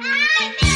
I